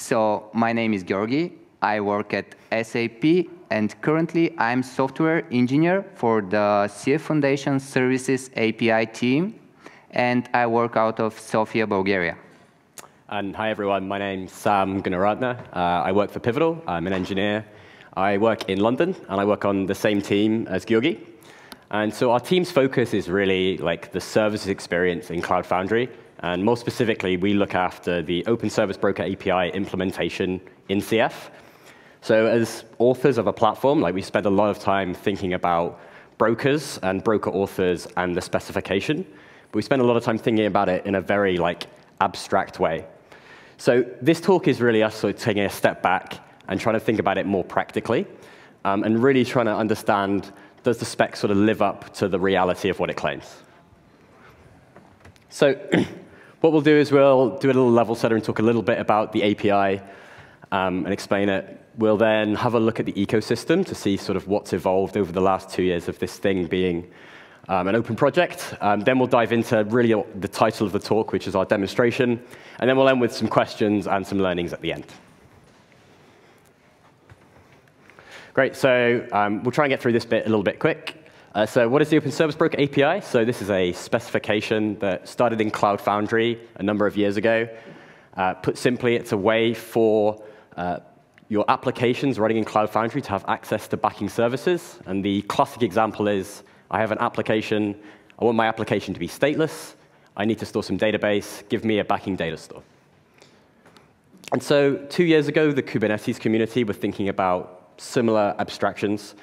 So my name is Georgi. I work at SAP, and currently I'm software engineer for the CF Foundation Services API team, and I work out of Sofia, Bulgaria. And hi, everyone. My name's Sam Gunaratne. Uh, I work for Pivotal. I'm an engineer. I work in London, and I work on the same team as Georgi. And so our team's focus is really like the services experience in Cloud Foundry. And more specifically, we look after the Open Service Broker API implementation in CF. So as authors of a platform, like we spend a lot of time thinking about brokers and broker authors and the specification. But we spend a lot of time thinking about it in a very like abstract way. So this talk is really us sort of taking a step back and trying to think about it more practically, um, and really trying to understand, does the spec sort of live up to the reality of what it claims? So what we'll do is we'll do a little level setter and talk a little bit about the API um, and explain it. We'll then have a look at the ecosystem to see sort of what's evolved over the last two years of this thing being um, an open project. Um, then we'll dive into really the title of the talk, which is our demonstration. And then we'll end with some questions and some learnings at the end. Great, so um, we'll try and get through this bit a little bit quick. Uh, so what is the Open Service Broker API? So this is a specification that started in Cloud Foundry a number of years ago. Uh, put simply, it's a way for uh, your applications running in Cloud Foundry to have access to backing services. And the classic example is I have an application. I want my application to be stateless. I need to store some database. Give me a backing data store. And so two years ago, the Kubernetes community were thinking about similar abstractions.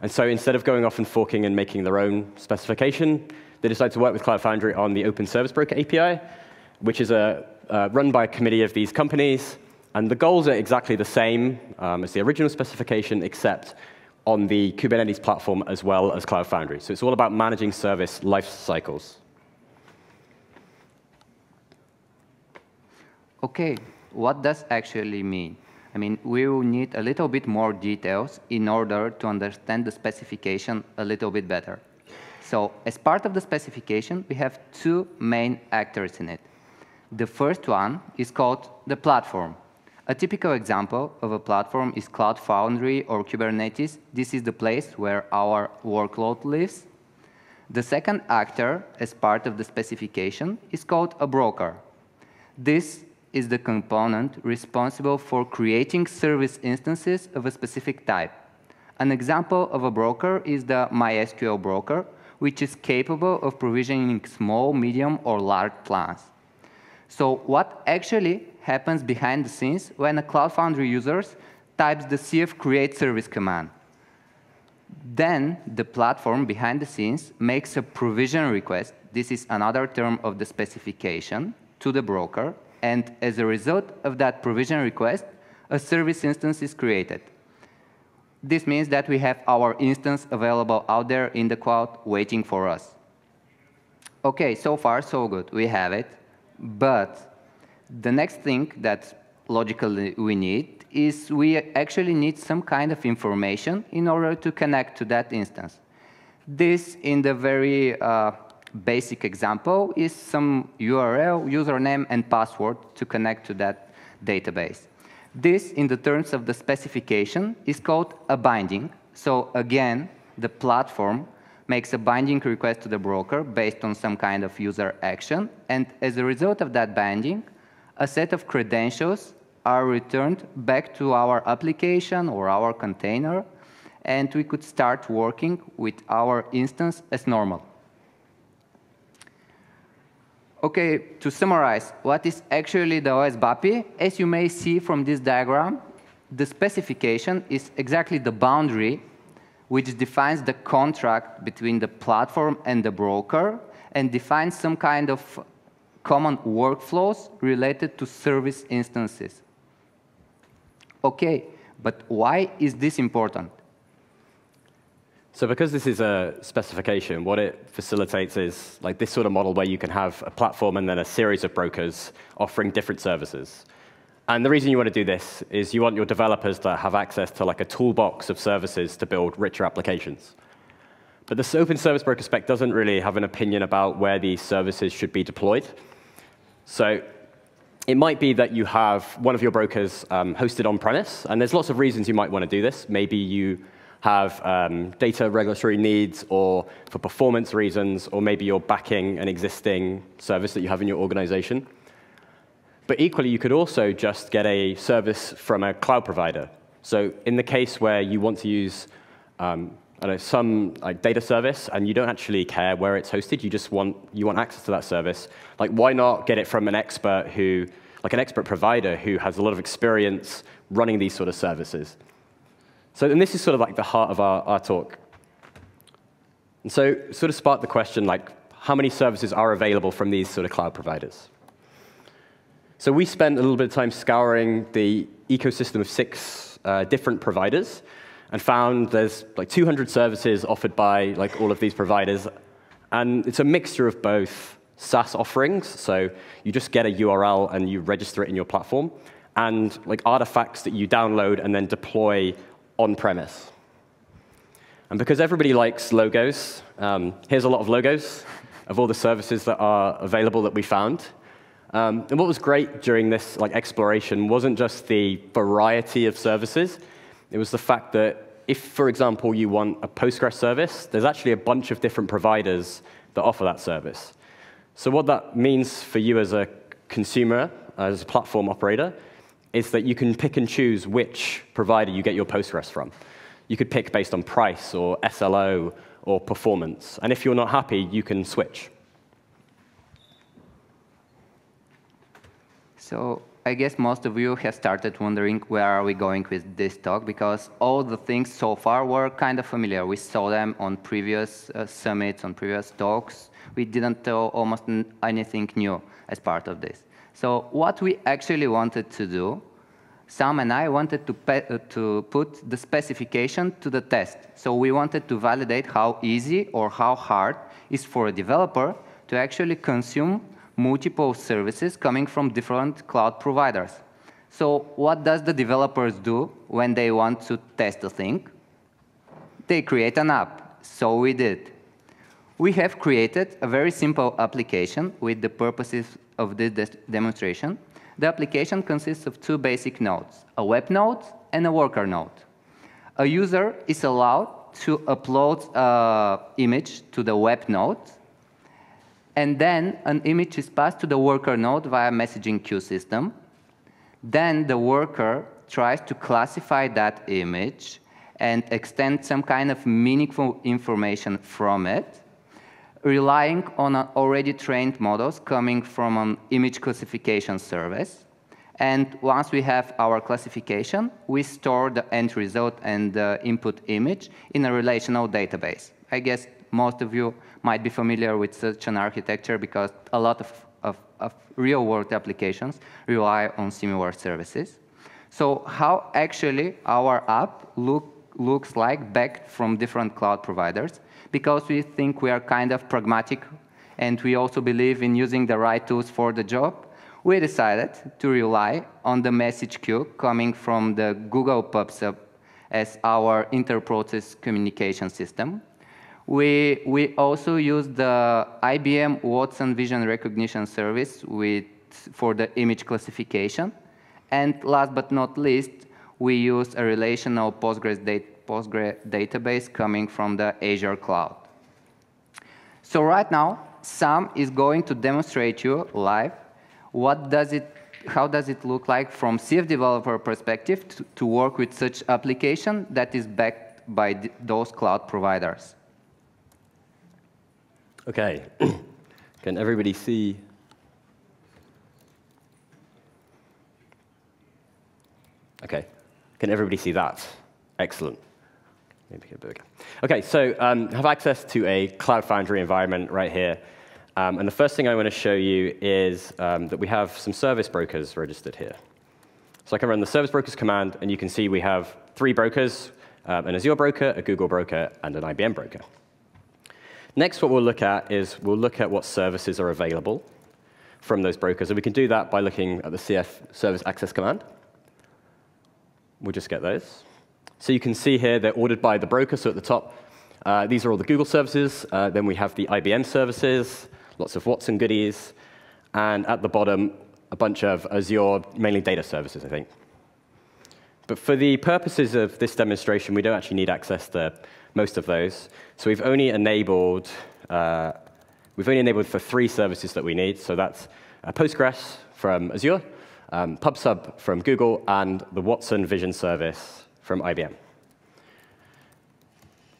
And so instead of going off and forking and making their own specification, they decided to work with Cloud Foundry on the Open Service Broker API, which is a, uh, run by a committee of these companies. And the goals are exactly the same um, as the original specification, except on the Kubernetes platform as well as Cloud Foundry. So it's all about managing service life cycles. Okay, what does actually mean? I mean, we will need a little bit more details in order to understand the specification a little bit better. So as part of the specification, we have two main actors in it. The first one is called the platform. A typical example of a platform is Cloud Foundry or Kubernetes. This is the place where our workload lives. The second actor, as part of the specification, is called a broker. This is the component responsible for creating service instances of a specific type. An example of a broker is the MySQL broker, which is capable of provisioning small, medium, or large plans. So what actually happens behind the scenes when a Cloud Foundry user types the cf create service command. Then the platform behind the scenes makes a provision request. This is another term of the specification to the broker. And as a result of that provision request, a service instance is created. This means that we have our instance available out there in the cloud waiting for us. OK, so far, so good. We have it. But the next thing that logically we need is we actually need some kind of information in order to connect to that instance. This, in the very uh, basic example, is some URL, username, and password to connect to that database. This, in the terms of the specification, is called a binding. So again, the platform makes a binding request to the broker based on some kind of user action. And as a result of that binding, a set of credentials are returned back to our application or our container, and we could start working with our instance as normal. OK, to summarize, what is actually the OSBAPI? As you may see from this diagram, the specification is exactly the boundary which defines the contract between the platform and the broker and defines some kind of common workflows related to service instances. OK, but why is this important? So because this is a specification, what it facilitates is like this sort of model where you can have a platform and then a series of brokers offering different services. And the reason you want to do this is you want your developers to have access to like a toolbox of services to build richer applications. But this open service broker spec doesn't really have an opinion about where these services should be deployed. So it might be that you have one of your brokers um, hosted on premise, and there's lots of reasons you might want to do this. Maybe you have um, data regulatory needs or for performance reasons, or maybe you're backing an existing service that you have in your organization. But equally, you could also just get a service from a cloud provider. So in the case where you want to use um, know, some like, data service and you don't actually care where it's hosted, you just want, you want access to that service, like why not get it from an expert who, like an expert provider who has a lot of experience running these sort of services. So and this is sort of like the heart of our, our talk. And so sort of sparked the question, like, how many services are available from these sort of cloud providers? So we spent a little bit of time scouring the ecosystem of six uh, different providers and found there's like 200 services offered by like all of these providers. And it's a mixture of both SaaS offerings, so you just get a URL and you register it in your platform, and like artifacts that you download and then deploy on premise. And because everybody likes logos, um, here's a lot of logos of all the services that are available that we found. Um, and what was great during this like, exploration wasn't just the variety of services, it was the fact that if, for example, you want a Postgres service, there's actually a bunch of different providers that offer that service. So what that means for you as a consumer, as a platform operator, is that you can pick and choose which provider you get your Postgres from. You could pick based on price or SLO or performance. And if you're not happy, you can switch. So I guess most of you have started wondering where are we going with this talk because all the things so far were kind of familiar. We saw them on previous uh, summits, on previous talks. We didn't tell almost anything new as part of this. So what we actually wanted to do, Sam and I wanted to, to put the specification to the test. So we wanted to validate how easy or how hard is for a developer to actually consume multiple services coming from different cloud providers. So what does the developers do when they want to test a thing? They create an app. So we did. We have created a very simple application with the purposes of this demonstration. The application consists of two basic nodes, a web node and a worker node. A user is allowed to upload an image to the web node and then an image is passed to the worker node via messaging queue system. Then the worker tries to classify that image and extend some kind of meaningful information from it, relying on already trained models coming from an image classification service. And once we have our classification, we store the end result and the input image in a relational database. I guess most of you might be familiar with such an architecture because a lot of, of, of real-world applications rely on similar services. So how actually our app look, looks like backed from different cloud providers, because we think we are kind of pragmatic and we also believe in using the right tools for the job, we decided to rely on the message queue coming from the Google PubSub as our inter-process communication system. We, we also use the IBM Watson Vision Recognition Service with, for the image classification. And last but not least, we use a relational Postgres, dat Postgres database coming from the Azure cloud. So right now, Sam is going to demonstrate you live what does it, how does it look like from CF developer perspective to, to work with such application that is backed by those cloud providers. Okay. Can everybody see? Okay. Can everybody see that? Excellent. Maybe get bigger. Okay, so um, have access to a Cloud Foundry environment right here. Um, and the first thing I want to show you is um, that we have some service brokers registered here. So I can run the service brokers command, and you can see we have three brokers, um, an Azure broker, a Google broker, and an IBM broker. Next, what we'll look at is we'll look at what services are available from those brokers. And we can do that by looking at the CF service access command. We'll just get those. So you can see here they're ordered by the broker. So at the top, uh, these are all the Google services. Uh, then we have the IBM services, lots of Watson goodies. And at the bottom, a bunch of Azure, mainly data services, I think. But for the purposes of this demonstration, we don't actually need access to most of those. So we've only enabled, uh, we've only enabled for three services that we need. So that's uh, Postgres from Azure, um, PubSub from Google, and the Watson Vision service from IBM.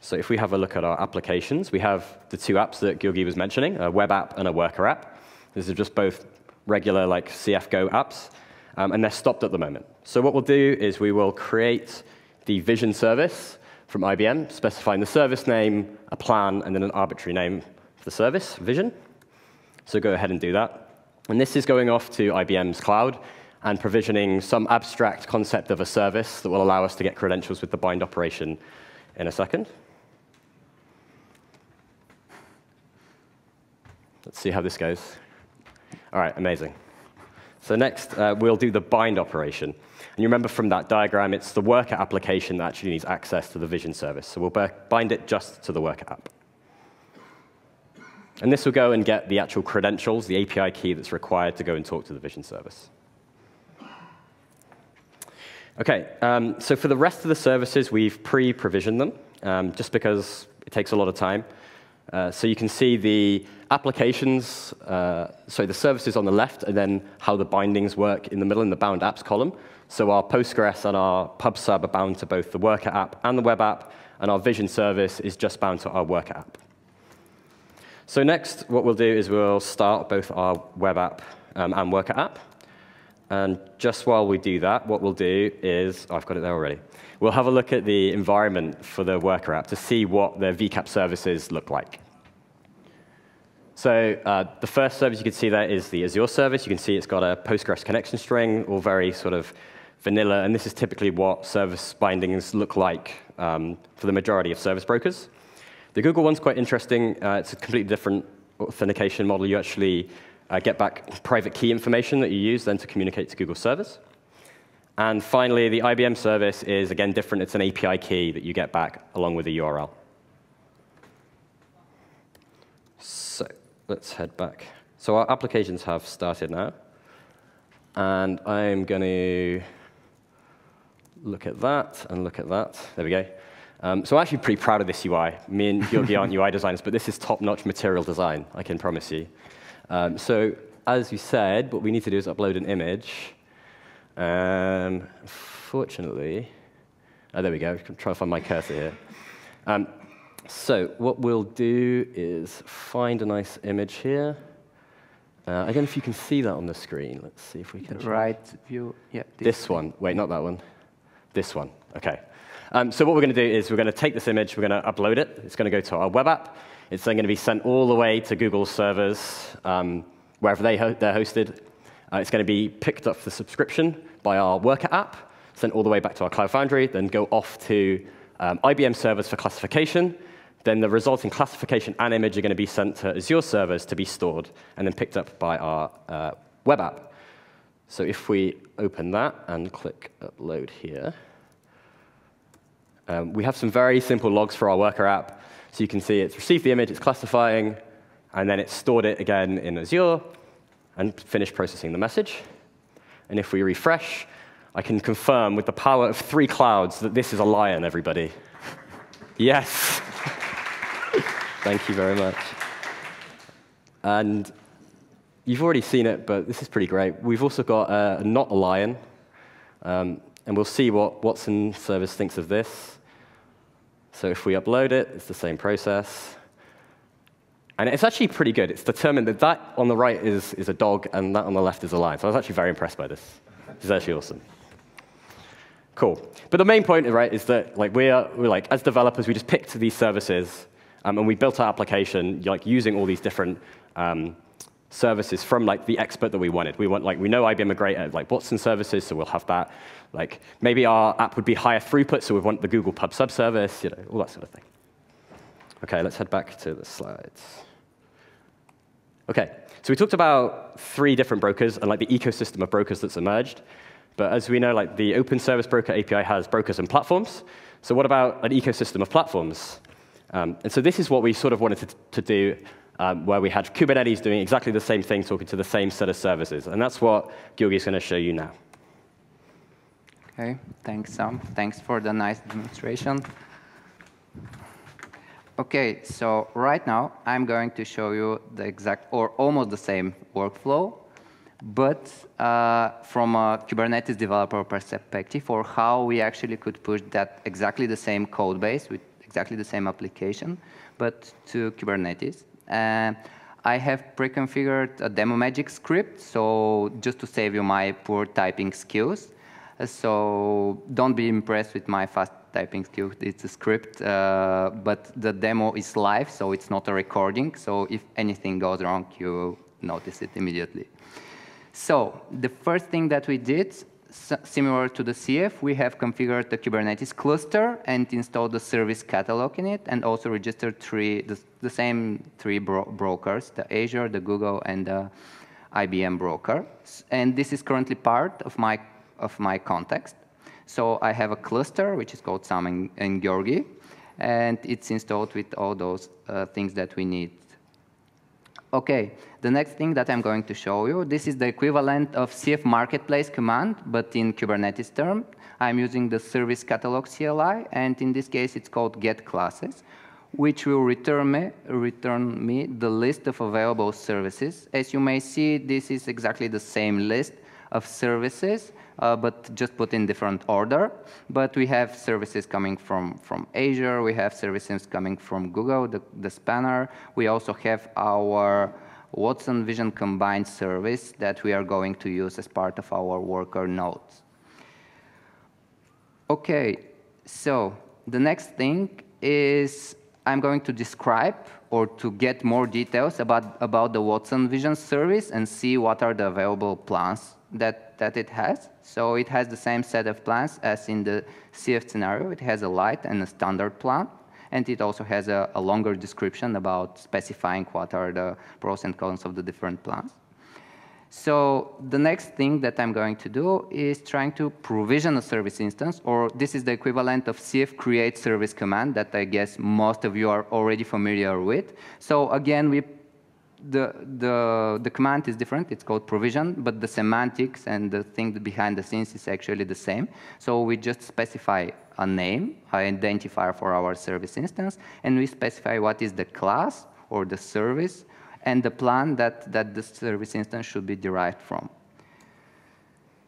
So if we have a look at our applications, we have the two apps that Georgi was mentioning, a web app and a worker app. These are just both regular like CFGO apps, um, and they're stopped at the moment. So what we'll do is we will create the Vision service from IBM, specifying the service name, a plan, and then an arbitrary name for the service, Vision. So go ahead and do that. And this is going off to IBM's cloud and provisioning some abstract concept of a service that will allow us to get credentials with the bind operation in a second. Let's see how this goes. All right, amazing. So next, uh, we'll do the bind operation. And you remember from that diagram, it's the worker application that actually needs access to the vision service. So we'll bind it just to the worker app. And this will go and get the actual credentials, the API key that's required to go and talk to the vision service. OK, um, so for the rest of the services, we've pre-provisioned them, um, just because it takes a lot of time. Uh, so you can see the applications, uh, sorry, the services on the left, and then how the bindings work in the middle in the bound apps column. So our Postgres and our PubSub are bound to both the worker app and the web app, and our Vision service is just bound to our worker app. So next, what we'll do is we'll start both our web app um, and worker app. And just while we do that, what we'll do is, oh, I've got it there already. We'll have a look at the environment for the worker app to see what the VCAP services look like. So uh, the first service you can see there is the Azure service. You can see it's got a Postgres connection string, all very sort of vanilla. And this is typically what service bindings look like um, for the majority of service brokers. The Google one's quite interesting. Uh, it's a completely different authentication model. You actually uh, get back private key information that you use then to communicate to Google servers. And finally, the IBM service is, again, different. It's an API key that you get back along with the URL. So let's head back. So our applications have started now. And I'm going to look at that and look at that. There we go. Um, so I'm actually pretty proud of this UI. Me and Georgi aren't UI designers, but this is top-notch material design, I can promise you. Um, so as you said, what we need to do is upload an image. Um, fortunately, oh, there we go. I'm trying to find my cursor here. Um, so what we'll do is find a nice image here. Uh, I don't know if you can see that on the screen. Let's see if we can. The right view, yeah. This, this one. Wait, not that one. This one. OK. Um, so what we're going to do is we're going to take this image, we're going to upload it. It's going to go to our web app. It's then going to be sent all the way to Google servers, um, wherever they ho they're hosted. Uh, it's going to be picked up for subscription by our Worker app, sent all the way back to our Cloud Foundry, then go off to um, IBM servers for classification. Then the resulting classification and image are going to be sent to Azure servers to be stored and then picked up by our uh, web app. So if we open that and click Upload here, um, we have some very simple logs for our Worker app. So you can see it's received the image, it's classifying, and then it's stored it again in Azure and finished processing the message. And if we refresh, I can confirm with the power of three clouds that this is a lion, everybody. yes. Thank you very much. And you've already seen it, but this is pretty great. We've also got uh, not a lion, um, and we'll see what Watson service thinks of this. So if we upload it, it's the same process. And it's actually pretty good. It's determined that that on the right is, is a dog and that on the left is a lion. So I was actually very impressed by this. It's actually awesome. Cool. But the main point, right, is that like we're, we're like as developers, we just picked these services um, and we built our application like using all these different um, services from like the expert that we wanted. We want like we know IBM are great at like Watson services, so we'll have that. Like maybe our app would be higher throughput, so we want the Google Pub Sub service, you know, all that sort of thing. Okay, let's head back to the slides. Okay, so we talked about three different brokers and like the ecosystem of brokers that's emerged. But as we know, like the Open Service Broker API has brokers and platforms. So what about an ecosystem of platforms? Um, and so this is what we sort of wanted to, to do um, where we had Kubernetes doing exactly the same thing, talking to the same set of services. And that's what Georgi's going to show you now. Okay, thanks, Sam. Thanks for the nice demonstration. Okay, so right now I'm going to show you the exact or almost the same workflow, but uh, from a Kubernetes developer perspective, or how we actually could push that exactly the same code base with exactly the same application, but to Kubernetes. Uh, I have pre-configured a demo magic script, so just to save you my poor typing skills. Uh, so don't be impressed with my fast typing skills. It's a script, uh, but the demo is live, so it's not a recording. So if anything goes wrong, you notice it immediately. So the first thing that we did, similar to the CF, we have configured the Kubernetes cluster and installed the service catalog in it, and also registered three, the, the same three bro brokers, the Azure, the Google, and the IBM broker. And this is currently part of my of my context. So I have a cluster, which is called Sam and, and Georgi, and it's installed with all those uh, things that we need. OK, the next thing that I'm going to show you, this is the equivalent of CF marketplace command, but in Kubernetes term. I'm using the service catalog CLI, and in this case, it's called get classes, which will return me, return me the list of available services. As you may see, this is exactly the same list of services, uh, but just put in different order. But we have services coming from, from Azure. We have services coming from Google, the, the spanner. We also have our Watson Vision combined service that we are going to use as part of our worker nodes. OK, so the next thing is I'm going to describe or to get more details about, about the Watson Vision service and see what are the available plans that, that it has. So it has the same set of plans as in the CF scenario. It has a light and a standard plan. And it also has a, a longer description about specifying what are the pros and cons of the different plans. So the next thing that I'm going to do is trying to provision a service instance, or this is the equivalent of CF create service command that I guess most of you are already familiar with. So again, we the, the, the command is different. It's called provision, but the semantics and the thing behind the scenes is actually the same. So we just specify a name, an identifier for our service instance, and we specify what is the class or the service and the plan that, that the service instance should be derived from.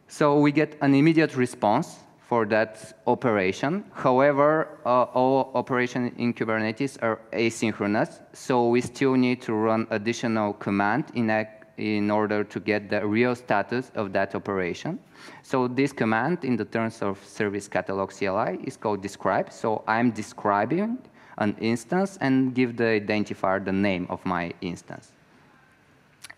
So we get an immediate response for that operation. However, uh, all operations in Kubernetes are asynchronous, so we still need to run additional command in, a, in order to get the real status of that operation. So this command, in the terms of service catalog CLI, is called describe. So I'm describing an instance and give the identifier the name of my instance.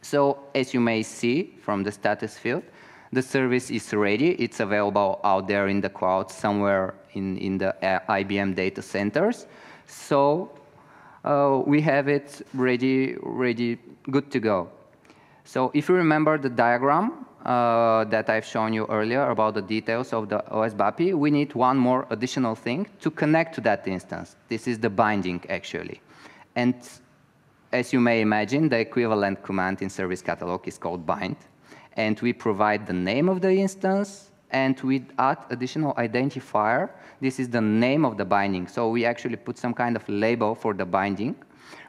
So as you may see from the status field, the service is ready. It's available out there in the cloud somewhere in, in the uh, IBM data centers. So uh, we have it ready, ready, good to go. So if you remember the diagram uh, that I've shown you earlier about the details of the OSBAPI, we need one more additional thing to connect to that instance. This is the binding, actually. And as you may imagine, the equivalent command in Service Catalog is called bind and we provide the name of the instance, and we add additional identifier. This is the name of the binding. So we actually put some kind of label for the binding.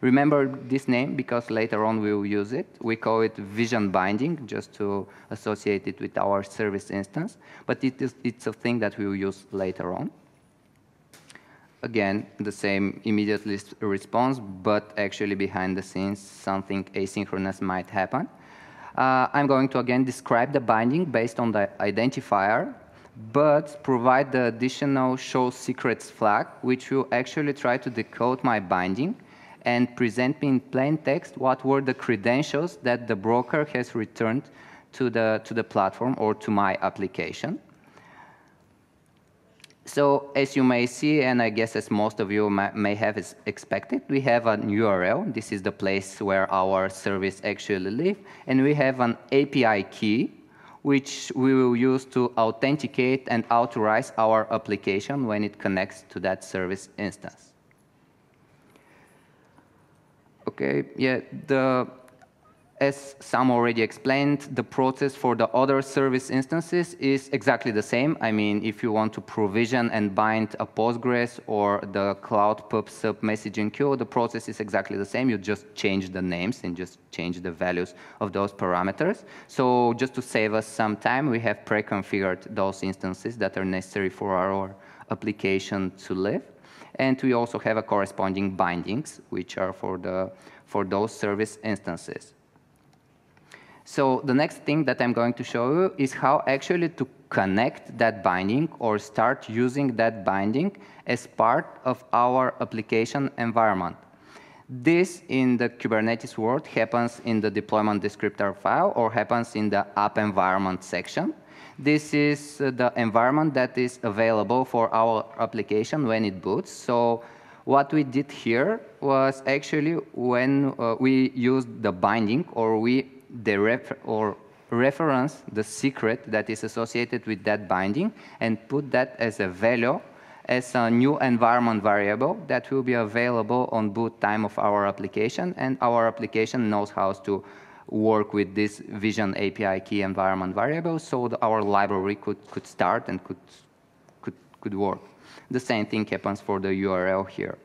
Remember this name because later on we will use it. We call it vision binding just to associate it with our service instance. But it is, it's a thing that we will use later on. Again, the same immediate response, but actually behind the scenes, something asynchronous might happen. Uh, I'm going to again describe the binding based on the identifier, but provide the additional show secrets flag, which will actually try to decode my binding and present me in plain text what were the credentials that the broker has returned to the, to the platform or to my application. So as you may see, and I guess as most of you may have expected, we have an URL. This is the place where our service actually lives. And we have an API key, which we will use to authenticate and authorize our application when it connects to that service instance. Okay, yeah, the as Sam already explained, the process for the other service instances is exactly the same. I mean, if you want to provision and bind a Postgres or the Cloud Pub Sub messaging queue, the process is exactly the same. You just change the names and just change the values of those parameters. So just to save us some time, we have pre-configured those instances that are necessary for our application to live. And we also have a corresponding bindings, which are for, the, for those service instances. So the next thing that I'm going to show you is how actually to connect that binding or start using that binding as part of our application environment. This in the Kubernetes world happens in the deployment descriptor file or happens in the app environment section. This is the environment that is available for our application when it boots. So what we did here was actually when uh, we used the binding or we the ref or reference the secret that is associated with that binding and put that as a value as a new environment variable that will be available on boot time of our application and our application knows how to work with this vision API key environment variable so our library could, could start and could, could, could work. The same thing happens for the URL here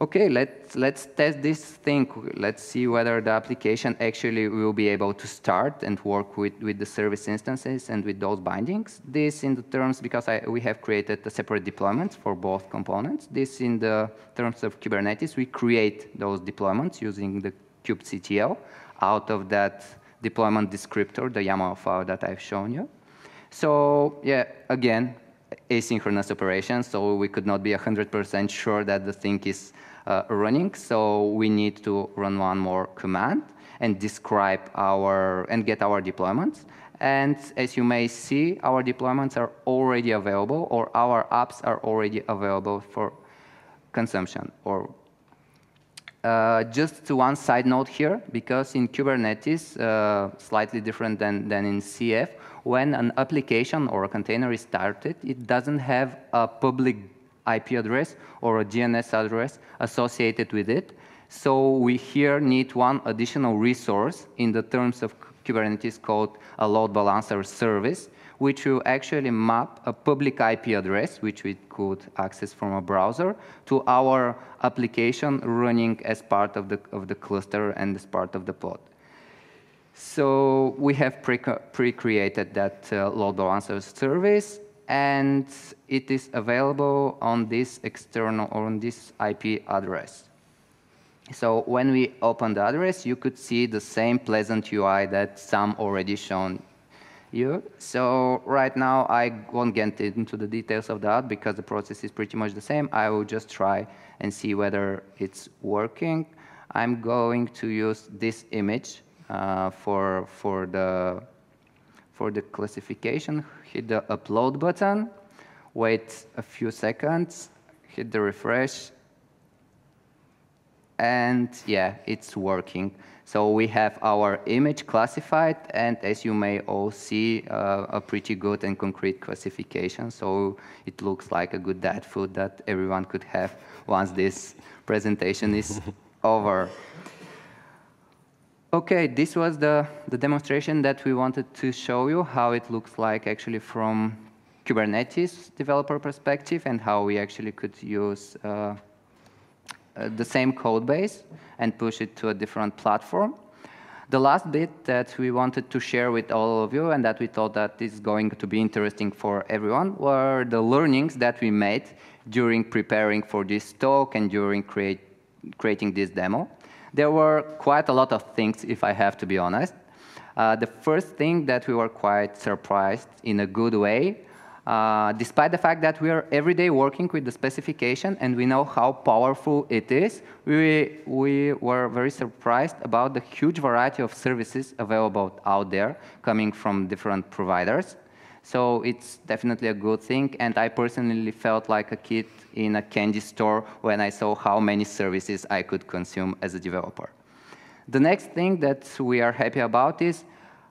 okay, let's, let's test this thing. Let's see whether the application actually will be able to start and work with, with the service instances and with those bindings. This in the terms, because I, we have created a separate deployment for both components. This in the terms of Kubernetes, we create those deployments using the kubectl out of that deployment descriptor, the YAML file that I've shown you. So yeah, again, asynchronous operation, so we could not be 100% sure that the thing is uh, running. So we need to run one more command and describe our and get our deployments. And as you may see, our deployments are already available, or our apps are already available for consumption. Or uh, just to one side note here, because in Kubernetes, uh, slightly different than, than in CF, when an application or a container is started, it doesn't have a public IP address or a DNS address associated with it. So we here need one additional resource in the terms of Kubernetes called a load balancer service, which will actually map a public IP address, which we could access from a browser, to our application running as part of the, of the cluster and as part of the pod. So we have pre-created pre that uh, load balancer service, and it is available on this external on this IP address. So when we open the address, you could see the same pleasant UI that Sam already shown you. So right now, I won't get into the details of that because the process is pretty much the same. I will just try and see whether it's working. I'm going to use this image uh, for, for, the, for the classification hit the upload button, wait a few seconds, hit the refresh, and yeah, it's working. So we have our image classified, and as you may all see, uh, a pretty good and concrete classification. So it looks like a good dad food that everyone could have once this presentation is over. Okay, this was the, the demonstration that we wanted to show you, how it looks like actually from Kubernetes developer perspective and how we actually could use uh, uh, the same code base and push it to a different platform. The last bit that we wanted to share with all of you and that we thought that is going to be interesting for everyone were the learnings that we made during preparing for this talk and during create, creating this demo. There were quite a lot of things, if I have to be honest. Uh, the first thing that we were quite surprised in a good way, uh, despite the fact that we are every day working with the specification and we know how powerful it is, we, we were very surprised about the huge variety of services available out there coming from different providers. So it's definitely a good thing. And I personally felt like a kid in a candy store when I saw how many services I could consume as a developer. The next thing that we are happy about is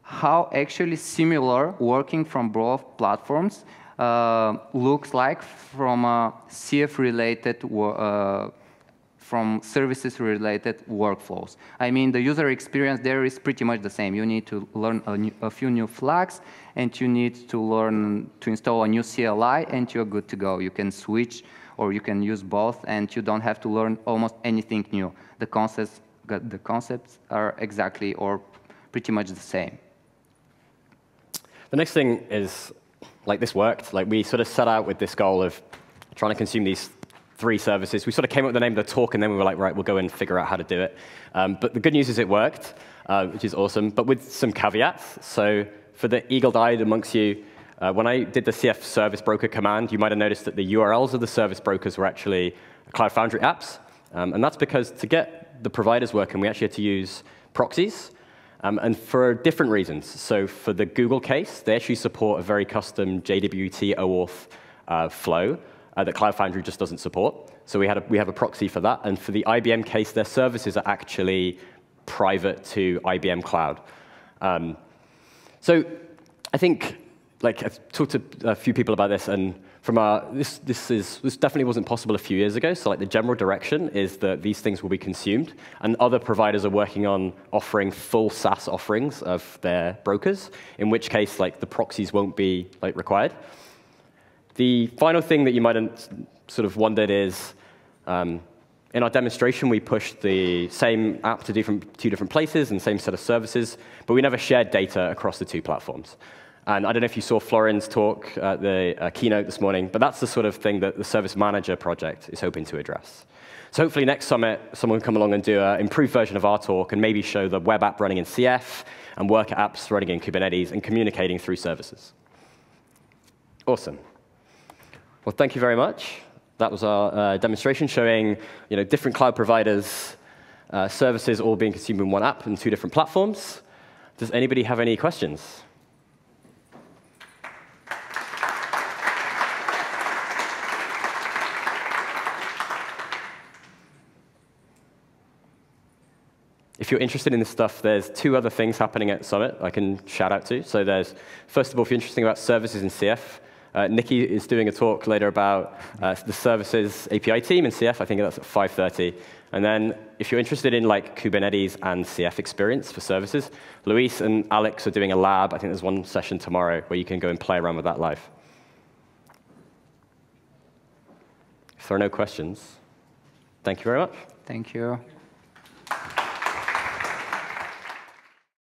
how actually similar working from both platforms uh, looks like from a CF-related uh, from services-related workflows. I mean, the user experience there is pretty much the same. You need to learn a, new, a, few new flags, and you need to learn to install a new CLI, and you're good to go. You can switch, or you can use both, and you don't have to learn almost anything new. The concepts, the concepts are exactly or pretty much the same. The next thing is, like this worked. Like we sort of set out with this goal of trying to consume these three services. We sort of came up with the name of the talk, and then we were like, right, we'll go and figure out how to do it. Um, but the good news is it worked, uh, which is awesome, but with some caveats. So for the eagle-eyed amongst you, uh, when I did the CF service broker command, you might have noticed that the URLs of the service brokers were actually Cloud Foundry apps. Um, and that's because to get the providers working, we actually had to use proxies. Um, and for different reasons. So for the Google case, they actually support a very custom JWT OAuth uh, flow uh, that Cloud Foundry just doesn't support. So we, had a, we have a proxy for that. And for the IBM case, their services are actually private to IBM Cloud. Um, so I think, like, I've talked to a few people about this, and from our, this, this, is, this definitely wasn't possible a few years ago. So like the general direction is that these things will be consumed, and other providers are working on offering full SaaS offerings of their brokers, in which case like the proxies won't be like required. The final thing that you might have sort of wondered is, um, in our demonstration, we pushed the same app to different, two different places and same set of services, but we never shared data across the two platforms. And I don't know if you saw Florin's talk at the uh, keynote this morning, but that's the sort of thing that the Service Manager project is hoping to address. So hopefully next summit, someone will come along and do an improved version of our talk and maybe show the web app running in CF and worker apps running in Kubernetes and communicating through services. Awesome. Well, thank you very much. That was our uh, demonstration showing you know, different cloud providers' uh, services all being consumed in one app and two different platforms. Does anybody have any questions? If you're interested in this stuff, there's two other things happening at Summit I can shout out to. So there's, first of all, if you're interested about services in CF, uh, Nikki is doing a talk later about uh, the services API team in CF. I think that's at 5.30. And then if you're interested in like Kubernetes and CF experience for services, Luis and Alex are doing a lab. I think there's one session tomorrow where you can go and play around with that live. If there are no questions, thank you very much. Thank you.